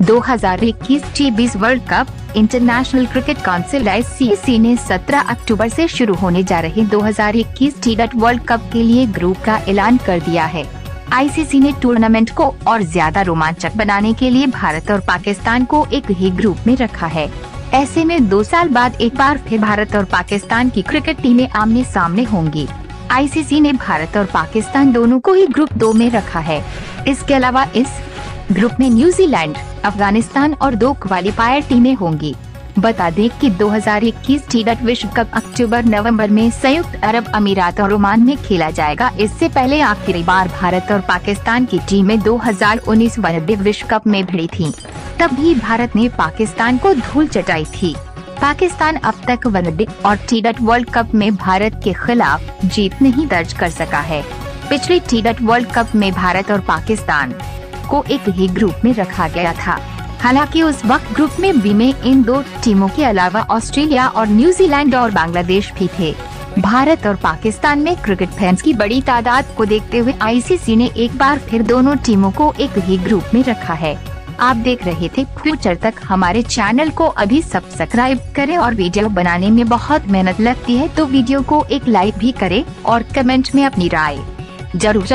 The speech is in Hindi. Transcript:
2021 T world cup international cricket council ICC ने 17 अक्टूबर से शुरू होने जा रहे 2021 टी वर्ल्ड कप के लिए ग्रुप का ऐलान कर दिया है। आईसीसी ने टूर्नामेंट को और ज़्यादा रोमांचक बनाने के लिए भारत और पाकिस्तान को एक ही ग्रुप में रखा है। ऐसे में दो साल बाद एक बार फिर भारत और पाकिस्तान की क्रिकेट टीमें आमने सामने होंगी। आईसीसी ने भारत और पाकिस्तान दोनों को ही ग्रुप दो में रखा है। इसके अलावा इस ग्रुप में न्यूजीलैंड अफ़गानिस्तान और दो क्वालिफायर टीमें होंगी। बता दें कि 2021 टी विश्व कप अक्टूबर, नवंबर में संयुक्त अरब अमीरात और ओमान में खेला जाएगा। इससे पहले आखिरी बार भारत और पाकिस्तान की टीमें 2019 वनडे विश्व कप में भिड़ी थीं। तब भी भारत ने पाकिस्तान को धूल चटाई थी। पाकिस्तान अब तक वनडे और टी वर्ल्ड कप में भारत के खिलाफ जीत नहीं दर्ज कर सका है। पिछले टी वर्ल्ड कप में भारत और पाकिस्तान को एक ही ग्रुप में रखा गया था। हालाँकि उस वक्त ग्रुप में बी में इन दो टीमों के अलावा ऑस्ट्रेलिया और न्यूजीलैंड और बांग्लादेश भी थे। भारत और पाकिस्तान में क्रिकेट फैंस की बड़ी तादाद को देखते हुए आईसीसी ने एक बार फिर दोनों टीमों को एक ही ग्रुप में रखा है। आप देख रहे थे फ्यूचर तक हमारे चैनल को अभी सब्सक्राइब करें और वीडियो बनाने में बहुत मेहनत लगती है तो वीडियो को एक लाइक भी करें और कमेंट में अपनी राय ज़रूर